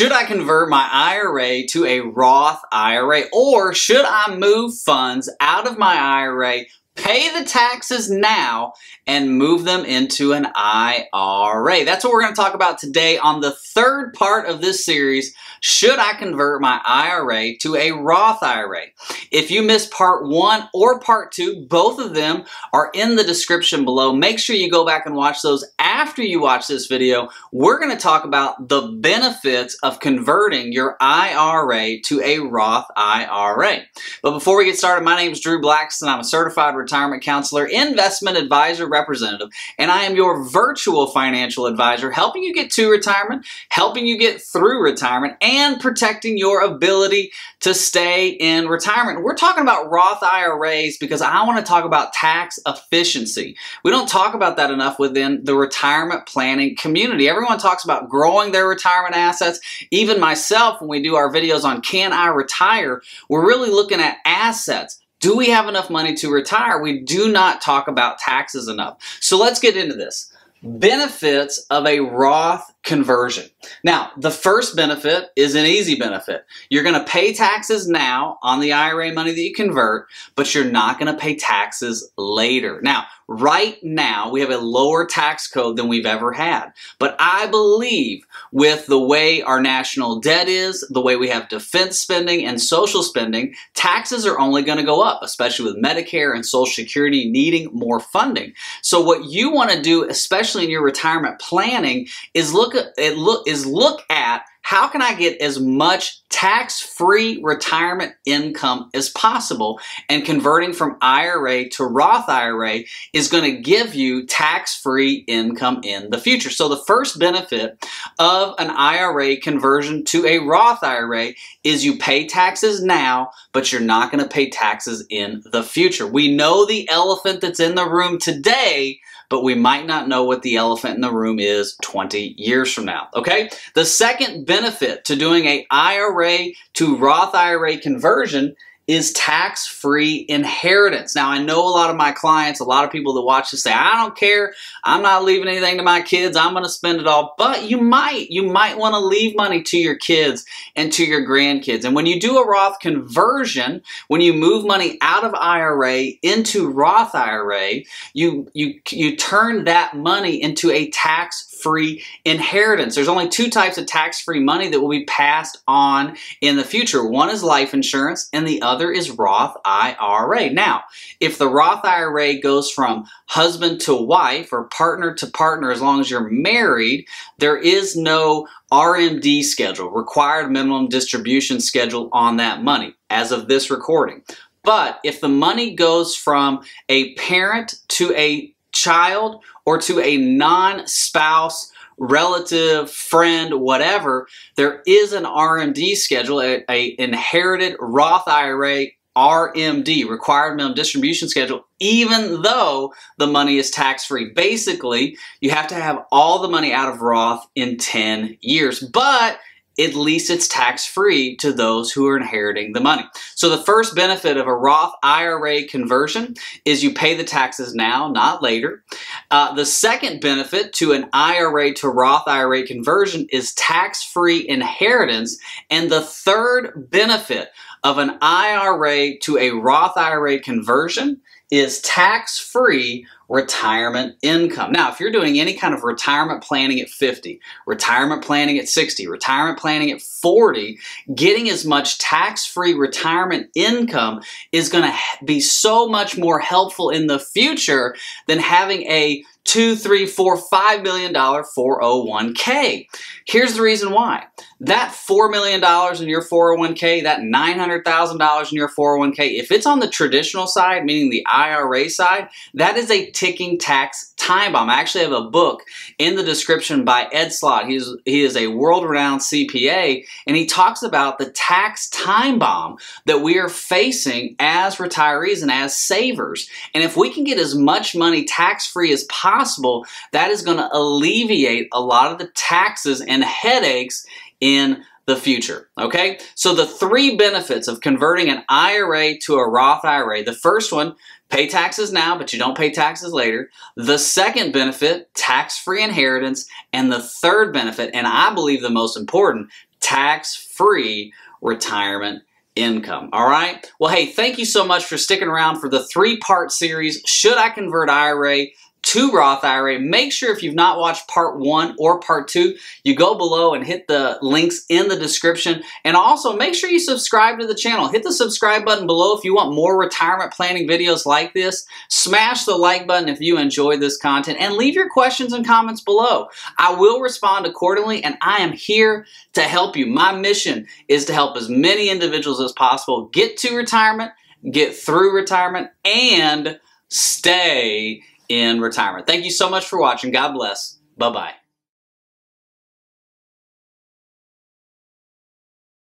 Should I convert my IRA to a Roth IRA or should I move funds out of my IRA pay the taxes now and move them into an IRA. That's what we're going to talk about today on the third part of this series. Should I convert my IRA to a Roth IRA? If you missed part one or part two, both of them are in the description below. Make sure you go back and watch those after you watch this video. We're going to talk about the benefits of converting your IRA to a Roth IRA. But before we get started, my name is Drew Blackston. I'm a certified retirement counselor, investment advisor representative, and I am your virtual financial advisor, helping you get to retirement, helping you get through retirement, and protecting your ability to stay in retirement. We're talking about Roth IRAs because I want to talk about tax efficiency. We don't talk about that enough within the retirement planning community. Everyone talks about growing their retirement assets. Even myself, when we do our videos on Can I Retire, we're really looking at assets do we have enough money to retire? We do not talk about taxes enough. So let's get into this. Benefits of a Roth conversion. Now, the first benefit is an easy benefit. You're going to pay taxes now on the IRA money that you convert, but you're not going to pay taxes later. Now, right now, we have a lower tax code than we've ever had. But I believe with the way our national debt is, the way we have defense spending and social spending, taxes are only going to go up, especially with Medicare and Social Security needing more funding. So what you want to do, especially in your retirement planning, is look at look is look at how can I get as much tax-free retirement income as possible? And converting from IRA to Roth IRA is going to give you tax-free income in the future. So the first benefit of an IRA conversion to a Roth IRA is you pay taxes now, but you're not going to pay taxes in the future. We know the elephant that's in the room today but we might not know what the elephant in the room is 20 years from now, okay? The second benefit to doing a IRA to Roth IRA conversion is tax-free inheritance. Now, I know a lot of my clients, a lot of people that watch this say, I don't care, I'm not leaving anything to my kids, I'm going to spend it all. But you might, you might want to leave money to your kids and to your grandkids. And when you do a Roth conversion, when you move money out of IRA into Roth IRA, you, you, you turn that money into a tax free inheritance. There's only two types of tax free money that will be passed on in the future. One is life insurance, and the other is Roth IRA. Now, if the Roth IRA goes from husband to wife or partner to partner as long as you're married, there is no RMD schedule, required minimum distribution schedule on that money as of this recording. But if the money goes from a parent to a child or to a non-spouse relative, friend, whatever, there is an RMD schedule, a, a, inherited Roth IRA RMD, required minimum distribution schedule, even though the money is tax-free. Basically, you have to have all the money out of Roth in 10 years. But at least it's tax free to those who are inheriting the money. So the first benefit of a Roth IRA conversion is you pay the taxes now, not later. Uh, the second benefit to an IRA to Roth IRA conversion is tax free inheritance. And the third benefit of an IRA to a Roth IRA conversion is tax free retirement income. Now, if you're doing any kind of retirement planning at 50, retirement planning at 60, retirement planning at 40, getting as much tax-free retirement income is going to be so much more helpful in the future than having a two, three, four, five million dollar 401k. Here's the reason why. That $4 million in your 401k, that $900,000 in your 401k, if it's on the traditional side, meaning the IRA side, that is a ticking tax time bomb. I actually have a book in the description by Ed Slott. He's, he is a world-renowned CPA, and he talks about the tax time bomb that we are facing as retirees and as savers. And if we can get as much money tax-free as possible, that is going to alleviate a lot of the taxes and headaches in the future. Okay? So the three benefits of converting an IRA to a Roth IRA. The first one, pay taxes now, but you don't pay taxes later. The second benefit, tax-free inheritance. And the third benefit, and I believe the most important, tax-free retirement income. All right. Well, hey, thank you so much for sticking around for the three part series Should I Convert IRA to Roth IRA. Make sure if you've not watched part one or part two, you go below and hit the links in the description. And also make sure you subscribe to the channel. Hit the subscribe button below if you want more retirement planning videos like this. Smash the like button if you enjoy this content and leave your questions and comments below. I will respond accordingly and I am here to help you. My mission is to help as many individuals as possible get to retirement, get through retirement, and stay in retirement. Thank you so much for watching. God bless. Bye bye.